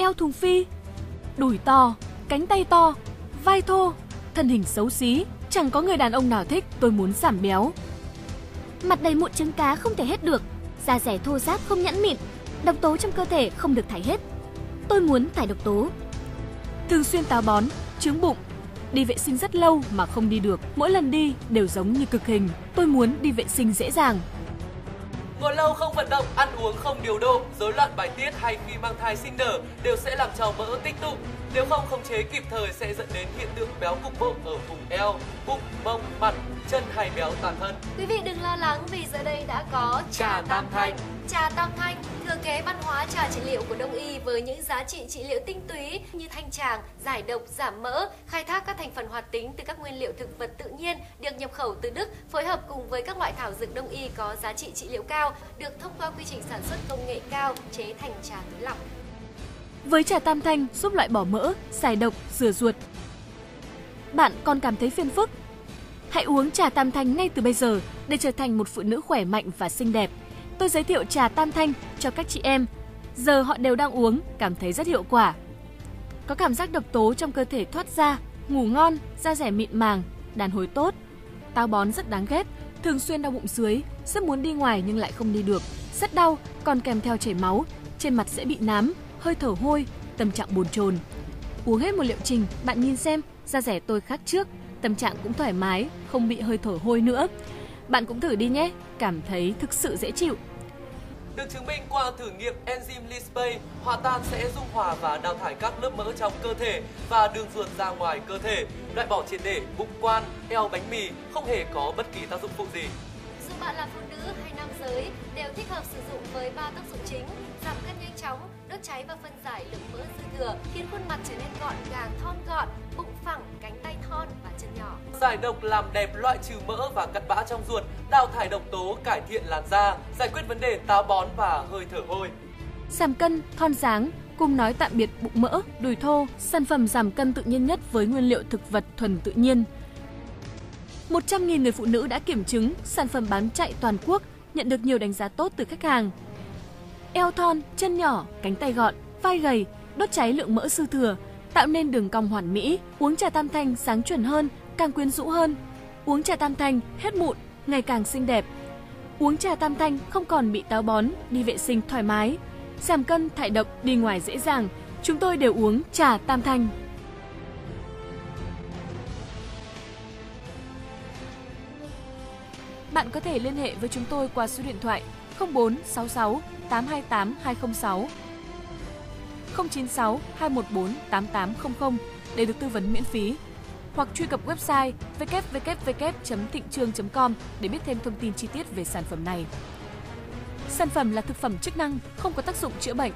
eo thùng phi, đùi to, cánh tay to, vai thô, thân hình xấu xí, chẳng có người đàn ông nào thích tôi muốn giảm béo. Mặt đầy mụn trứng cá không thể hết được, da rẻ thô ráp không nhẵn mịn, độc tố trong cơ thể không được thải hết. Tôi muốn thải độc tố. Thường xuyên táo bón, trướng bụng, đi vệ sinh rất lâu mà không đi được, mỗi lần đi đều giống như cực hình. Tôi muốn đi vệ sinh dễ dàng. Ngồi lâu không vận động, ăn uống không điều độ, rối loạn bài tiết hay khi mang thai sinh nở đều sẽ làm cho mỡ tích tụ. Nếu không khống chế kịp thời sẽ dẫn đến hiện tượng béo cục bộ ở vùng eo, bụng, mông, mặt, chân hay béo toàn thân. Quý vị đừng lo lắng vì giờ đây đã có Trà Tam Thanh. Trà Tam Thanh kế văn hóa trà trị liệu của Đông y với những giá trị trị liệu tinh túy như thanh tràng, giải độc, giảm mỡ, khai thác các thành phần hoạt tính từ các nguyên liệu thực vật tự nhiên được nhập khẩu từ Đức, phối hợp cùng với các loại thảo dược Đông y có giá trị trị liệu cao, được thông qua quy trình sản xuất công nghệ cao chế thành trà túi lọc. Với trà tam thanh giúp loại bỏ mỡ, giải độc, rửa ruột. Bạn còn cảm thấy phiền phức? Hãy uống trà tam thanh ngay từ bây giờ để trở thành một phụ nữ khỏe mạnh và xinh đẹp. Tôi giới thiệu trà tam thanh cho các chị em. Giờ họ đều đang uống, cảm thấy rất hiệu quả. Có cảm giác độc tố trong cơ thể thoát ra, ngủ ngon, da rẻ mịn màng, đàn hồi tốt. Táo bón rất đáng ghét, thường xuyên đau bụng dưới, rất muốn đi ngoài nhưng lại không đi được. Rất đau, còn kèm theo chảy máu, trên mặt sẽ bị nám, hơi thở hôi, tâm trạng bồn chồn. Uống hết một liệu trình, bạn nhìn xem, da rẻ tôi khác trước, tâm trạng cũng thoải mái, không bị hơi thở hôi nữa. Bạn cũng thử đi nhé, cảm thấy thực sự dễ chịu. Được chứng minh qua thử nghiệm enzyme lipase, hòa tan sẽ dung hòa và đào thải các lớp mỡ trong cơ thể và đường ruột ra ngoài cơ thể, loại bỏ triệt để bụng quan, eo bánh mì, không hề có bất kỳ tác dụng phụ gì. Dù bạn là phụ nữ hay nam giới đều thích hợp sử dụng với ba tác dụng chính: giảm cân nhanh chóng, đốt cháy và phân giải lượng mỡ dư thừa, khiến khuôn mặt trở nên gọn gàng, thon gọn, bụng phẳng, cánh tay thon và chân nhỏ. Giải độc làm đẹp loại trừ mỡ và cặn bã trong ruột, đào thải độc tố, cải thiện làn da, giải quyết vấn đề táo bón và hơi thở hôi. Giảm cân, thon dáng, cùng nói tạm biệt bụng mỡ, đùi thô, sản phẩm giảm cân tự nhiên nhất với nguyên liệu thực vật thuần tự nhiên. 100.000 người phụ nữ đã kiểm chứng sản phẩm bán chạy toàn quốc, nhận được nhiều đánh giá tốt từ khách hàng. Eo thon, chân nhỏ, cánh tay gọn, vai gầy, đốt cháy lượng mỡ dư thừa, tạo nên đường cong hoàn mỹ. Uống trà tam thanh sáng chuẩn hơn, càng quyến rũ hơn. Uống trà tam thanh hết mụn, ngày càng xinh đẹp. Uống trà tam thanh không còn bị táo bón, đi vệ sinh thoải mái. Giảm cân, thải độc, đi ngoài dễ dàng. Chúng tôi đều uống trà tam thanh. Bạn có thể liên hệ với chúng tôi qua số điện thoại 0466 828 206 096 214 8800 để được tư vấn miễn phí hoặc truy cập website www.thịnhtrương.com để biết thêm thông tin chi tiết về sản phẩm này. Sản phẩm là thực phẩm chức năng, không có tác dụng chữa bệnh,